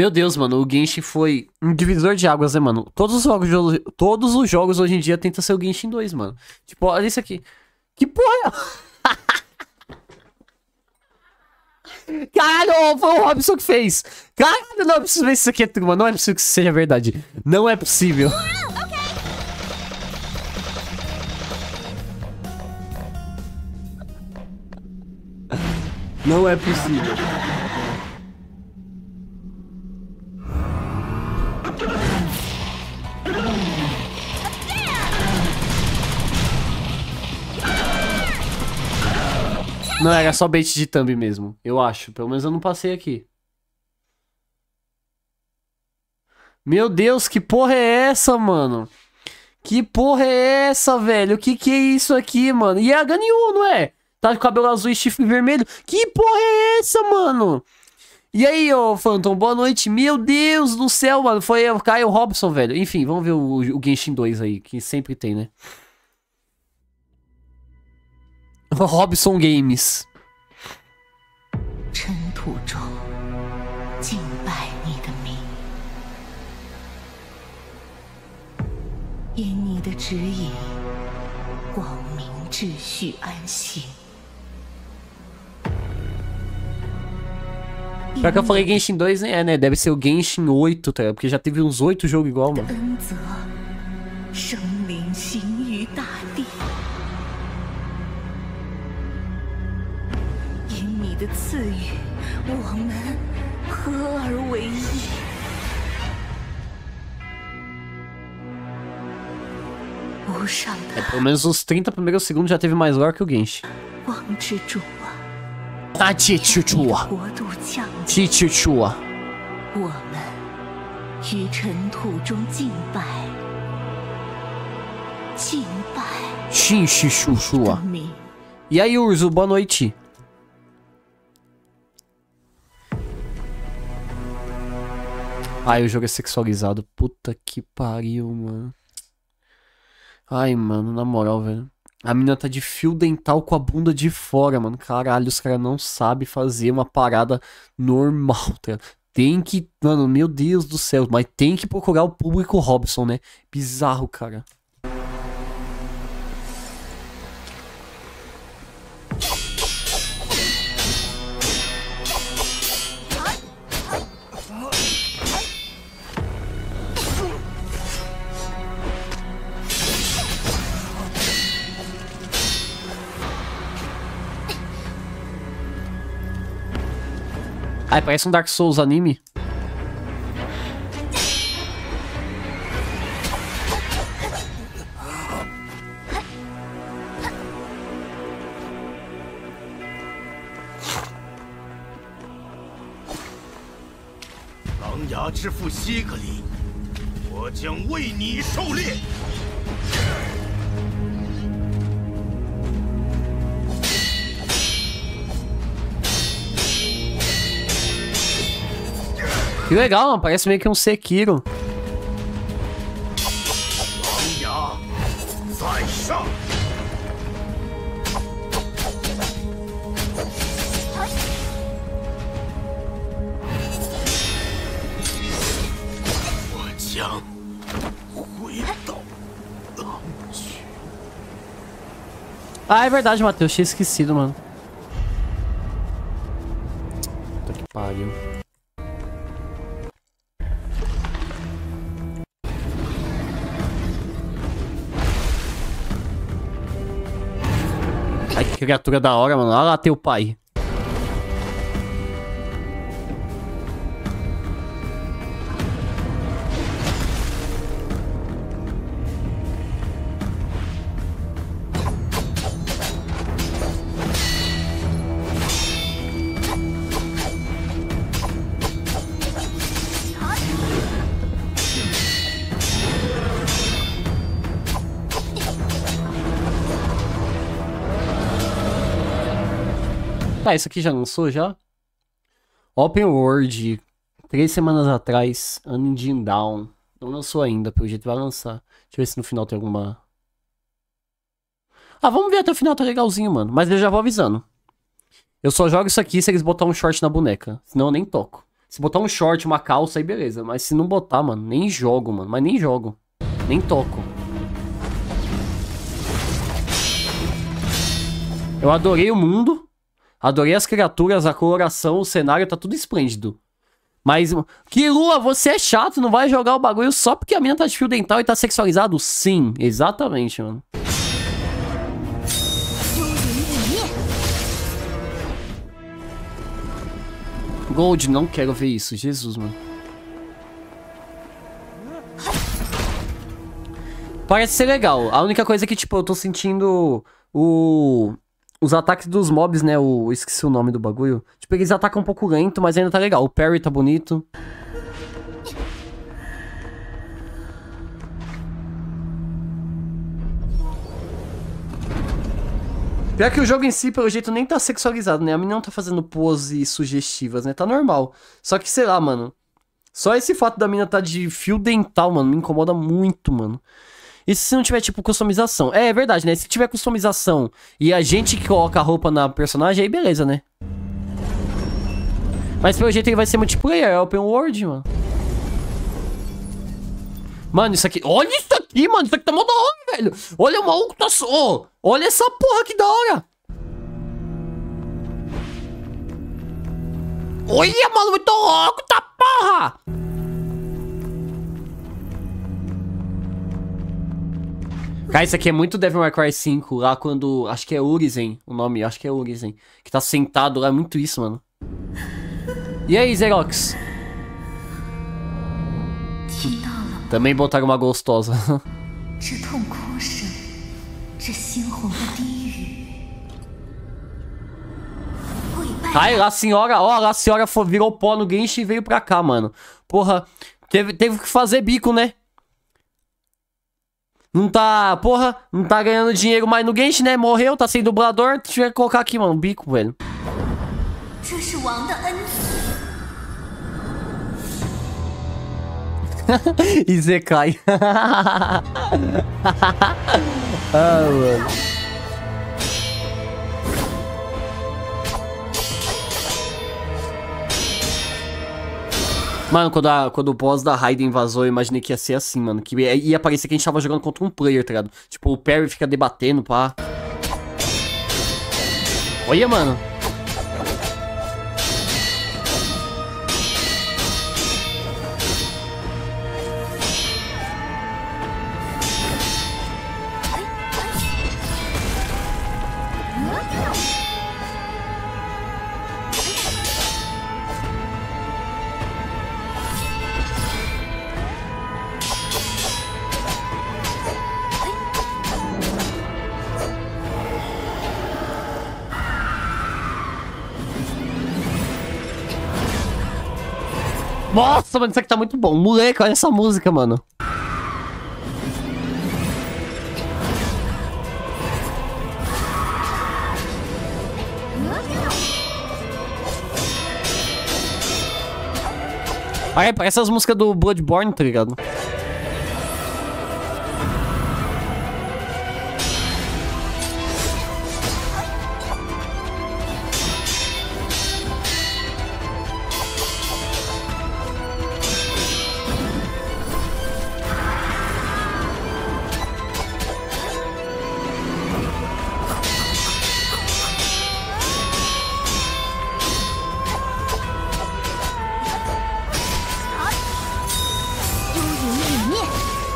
Meu Deus, mano, o Genshin foi um divisor de águas, né, mano? Todos os jogos, todos os jogos hoje em dia tentam ser o Genshin 2, mano. Tipo, olha isso aqui. Que porra é? Caralho, foi o Robson que fez. Caralho, não é preciso ver isso aqui, turma. Não é possível que isso seja verdade. Não é possível. Não é possível. Não, era só bait de thumb mesmo, eu acho. Pelo menos eu não passei aqui. Meu Deus, que porra é essa, mano? Que porra é essa, velho? O que que é isso aqui, mano? E é Ganyu, não é? Tá de cabelo azul e chifre vermelho. Que porra é essa, mano? E aí, ô Phantom, boa noite. Meu Deus do céu, mano. Foi o Caio Robson, velho. Enfim, vamos ver o, o Genshin 2 aí, que sempre tem, né? Robson Games. Pior que eu falei Genshin 2, é, né? Deve ser o Genshin 8, tá? Porque já teve uns 8 jogos igual, mano. 的赐予，我们合而为一。É, pelo menos os 30 primeiros segundos já teve mais lore que o Genshin. Ah, Chichuchua. Chichuchua. 我们于尘土中敬拜，敬拜。Chichuchua. E aí, Urso, boa noite. Ai, o jogo é sexualizado. Puta que pariu, mano. Ai, mano, na moral, velho. A menina tá de fio dental com a bunda de fora, mano. Caralho, os caras não sabem fazer uma parada normal, tá? Tem que. Mano, meu Deus do céu. Mas tem que procurar o público Robson, né? Bizarro, cara. Ai, parece um Dark Souls anime. Que legal, mano. Parece meio que um Sekiro. Ah, é verdade, Matheus. Tinha esquecido, mano. Criatura da hora, mano. Olha lá teu pai. Ah, isso aqui já lançou já? Open World, três semanas atrás, Unending Down. Não lançou ainda, pelo jeito vai lançar. Deixa eu ver se no final tem alguma... Ah, vamos ver até o final, tá legalzinho, mano. Mas eu já vou avisando. Eu só jogo isso aqui se eles botar um short na boneca. Senão eu nem toco. Se botar um short, uma calça, aí beleza. Mas se não botar, mano, nem jogo, mano. Mas nem jogo. Nem toco. Eu adorei o mundo. Adorei as criaturas, a coloração, o cenário, tá tudo esplêndido. Mas, que Lua, você é chato, não vai jogar o bagulho só porque a mina tá de fio dental e tá sexualizado? Sim, exatamente, mano. Gold, não quero ver isso. Jesus, mano. Parece ser legal. A única coisa é que, tipo, eu tô sentindo o... Os ataques dos mobs, né? O... Esqueci o nome do bagulho. Tipo, eles atacam um pouco lento, mas ainda tá legal. O parry tá bonito. Pior que o jogo em si, pelo jeito, nem tá sexualizado, né? A menina não tá fazendo poses sugestivas, né? Tá normal. Só que, sei lá, mano. Só esse fato da mina tá de fio dental, mano, me incomoda muito, mano. E se não tiver, tipo, customização? É, é verdade, né? Se tiver customização e a gente coloca a roupa na personagem, aí beleza, né? Mas pelo jeito ele vai ser multiplayer, é open world, mano. Mano, isso aqui... Olha isso aqui, mano. Isso aqui tá mó da hora, velho. Olha o maluco tá. Oh, olha essa porra que da hora. Olha, mano, muito louco, tá porra. Cara, isso aqui é muito Devil May Cry 5, lá quando... Acho que é Urizen o nome, acho que é Urizen. Que tá sentado lá, é muito isso, mano. E aí, Xerox? Também botaram uma gostosa. Ai, lá a senhora, ó, lá a senhora virou pó no Genshin e veio pra cá, mano. Porra, teve, teve que fazer bico, né? Não tá, porra, não tá ganhando dinheiro mais no Genshin, né? Morreu, tá sem dublador. Deixa eu colocar aqui, mano, bico, velho. e Zekai. ah, mano. Mano, quando, a, quando o boss da Raiden vazou, eu imaginei que ia ser assim, mano. Que ia parecer que a gente tava jogando contra um player, tá ligado? Tipo, o Perry fica debatendo, pá. Olha, mano. Nossa, mano, isso aqui tá muito bom. Moleque, olha essa música, mano. Aí, parece as músicas do Bloodborne, tá ligado?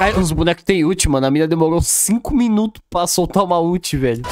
Cara, os bonecos tem ult, mano. A mina demorou 5 minutos pra soltar uma ult, velho.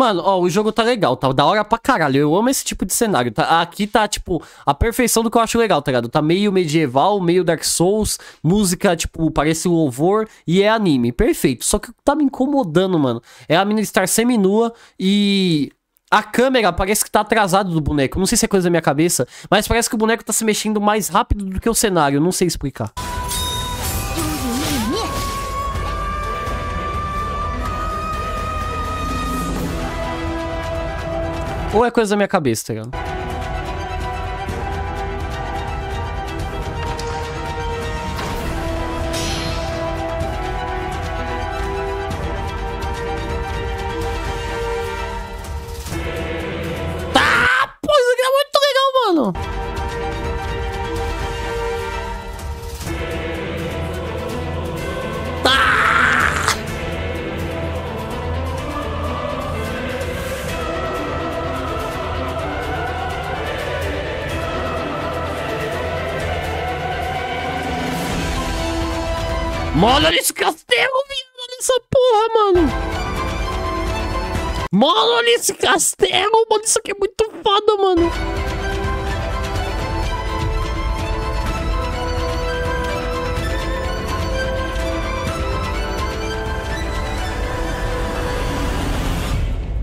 Mano, ó, o jogo tá legal, tá da hora pra caralho. Eu amo esse tipo de cenário. Tá, aqui tá, tipo, a perfeição do que eu acho legal, tá ligado? Tá meio medieval, meio Dark Souls, música, tipo, parece louvor e é anime. Perfeito. Só que tá me incomodando, mano, é a menina estar semi-nua e a câmera parece que tá atrasada do boneco. Não sei se é coisa da minha cabeça, mas parece que o boneco tá se mexendo mais rápido do que o cenário. Não sei explicar. Ou é coisa da minha cabeça, tá ligado? Mano, castelo. Olha essa porra, mano. Mano, olha esse castelo, mano. Isso aqui é muito foda, mano.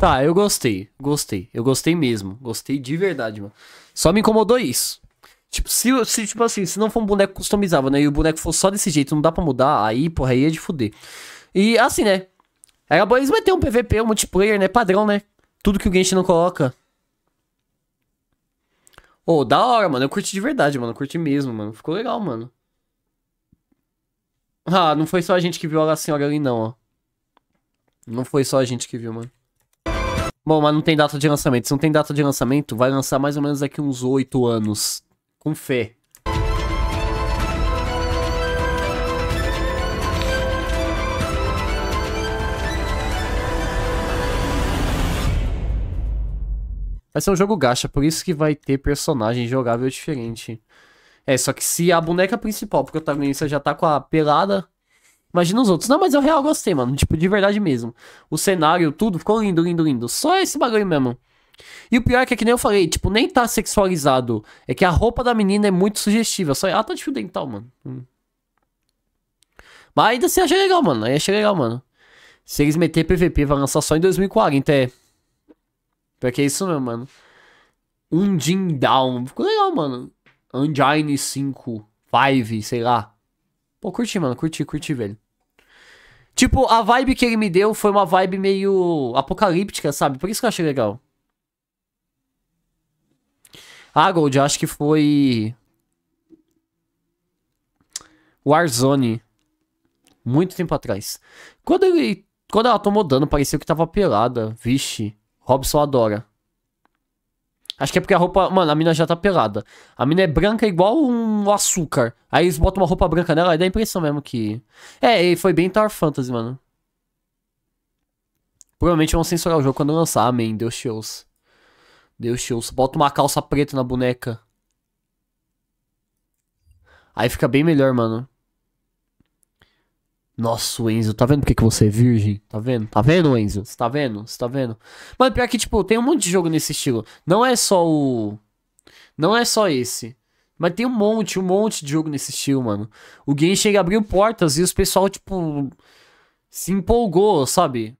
Tá, eu gostei. Gostei. Eu gostei mesmo. Gostei de verdade, mano. Só me incomodou isso. Tipo, se, se tipo assim, se não for um boneco customizável, né? E o boneco for só desse jeito, não dá pra mudar, aí, porra, aí é de fuder. E assim, né? Era bom eles meter um PVP, um multiplayer, né? Padrão, né? Tudo que o Genshin não coloca. Ô, oh, da hora, mano. Eu curti de verdade, mano. Eu curti mesmo, mano. Ficou legal, mano. Ah, não foi só a gente que viu a senhora ali, não, ó. Não foi só a gente que viu, mano. Bom, mas não tem data de lançamento. Se não tem data de lançamento, vai lançar mais ou menos daqui uns 8 anos. Com fé. Vai ser um jogo gacha, por isso que vai ter personagem jogável diferente. É, só que se a boneca principal, protagonista já tá com a pelada, Imagina os outros. Não, mas eu real gostei, mano. Tipo, de verdade mesmo. O cenário, tudo ficou lindo, lindo, lindo. Só esse bagulho mesmo. E o pior é que, é que nem eu falei, tipo, nem tá sexualizado. É que a roupa da menina é muito sugestiva. Só ela tá de fio dental, mano. Hum. Mas ainda assim achei legal, mano. Aí achei legal, mano. Se eles meter PVP, vai lançar só em 2040, é. Porque é isso mesmo, mano. Jin Down. Ficou legal, mano. Engine 5, 5, sei lá. Pô, curti, mano. Curti, curti, velho. Tipo, a vibe que ele me deu foi uma vibe meio apocalíptica, sabe? Por isso que eu achei legal. Ah, Gold, acho que foi. Warzone. Muito tempo atrás. Quando ele. Quando ela tomou dano, parecia que tava pelada. Vixe. Robson adora. Acho que é porque a roupa. Mano, a mina já tá pelada. A mina é branca igual um açúcar. Aí eles botam uma roupa branca nela e dá a impressão mesmo que. É, e foi bem Tower Fantasy, mano. Provavelmente vão censurar o jogo quando lançar. Amém. Deus shows. Deus shows. Bota uma calça preta na boneca. Aí fica bem melhor, mano. Nossa, Enzo, tá vendo porque que você é virgem? Tá vendo? Tá vendo, Enzo? Você tá vendo? Você tá vendo? Mas pior que, tipo, tem um monte de jogo nesse estilo. Não é só o. Não é só esse. Mas tem um monte, um monte de jogo nesse estilo, mano. O game chega abriu portas e os pessoal, tipo. Se empolgou, sabe?